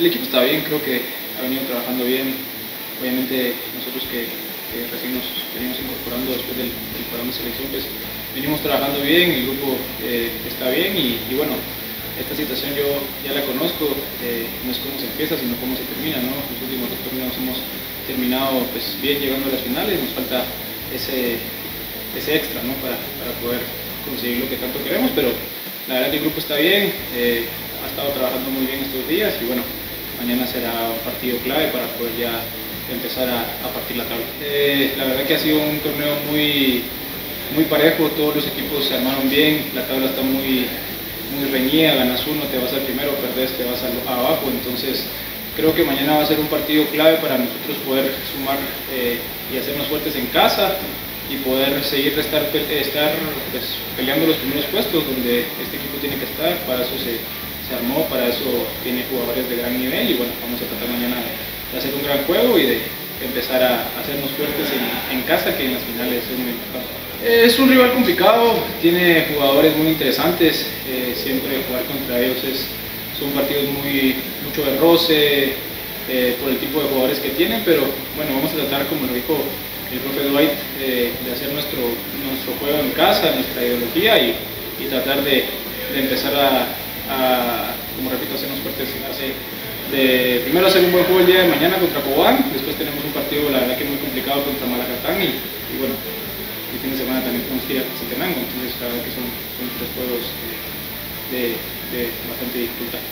El equipo está bien, creo que ha venido trabajando bien. Obviamente nosotros que, recién nos venimos incorporando después del, del de selección, pues venimos trabajando bien, el grupo eh, está bien y, bueno, esta situación yo ya la conozco, eh, no es cómo se empieza, sino cómo se termina, ¿no? Los últimos dos torneos hemos terminado pues, bien llegando a las finales, nos falta ese, ese extra, ¿no? Para, para poder conseguir lo que tanto queremos, pero la verdad que el grupo está bien, eh, ha estado trabajando muy bien estos días y bueno, mañana será un partido clave para poder ya empezar a, partir la tabla. Eh, la verdad que ha sido un torneo muy, muy parejo, todos los equipos se armaron bien, la tabla está muy, muy reñida, ganas uno, te vas al primero, perdés, te vas abajo, entonces creo que mañana va a ser un partido clave para nosotros poder sumar eh, y hacernos fuertes en casa y poder seguir estar, estar pues, peleando los primeros puestos donde este equipo tiene que estar, para eso se, se, armó, para eso tiene jugadores de gran nivel y bueno, vamos a tratar mañana de hacer un gran juego y de empezar a hacernos fuertes en, casa que en las finales es muy importante. Es un rival complicado, tiene jugadores muy interesantes, eh, siempre jugar contra ellos es, son partidos muy, mucho de roce, eh, por el tipo de jugadores que tienen, pero bueno, vamos a tratar, como lo dijo el profe Dwight, de hacer nuestro, nuestro juego en casa, nuestra ideología y, y tratar de, de empezar a, como repito, hacernos base de primero hacer un buen juego el día de mañana contra Cobán, después tenemos un partido la verdad que muy complicado contra Malacatán y, y bueno, el fin de semana también tenemos que ir a Quetzaltenango, entonces la verdad que son, son tres juegos de, de bastante dificultad.